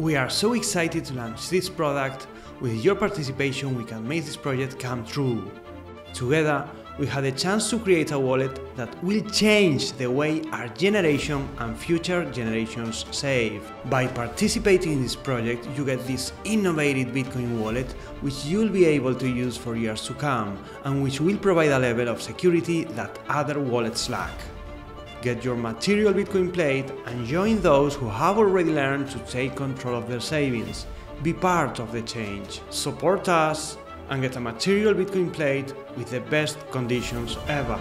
We are so excited to launch this product. With your participation, we can make this project come true. Together, we had a chance to create a wallet that will change the way our generation and future generations save. By participating in this project, you get this innovative Bitcoin wallet which you'll be able to use for years to come and which will provide a level of security that other wallets lack. Get your material Bitcoin plate and join those who have already learned to take control of their savings. Be part of the change. Support us and get a material Bitcoin plate with the best conditions ever.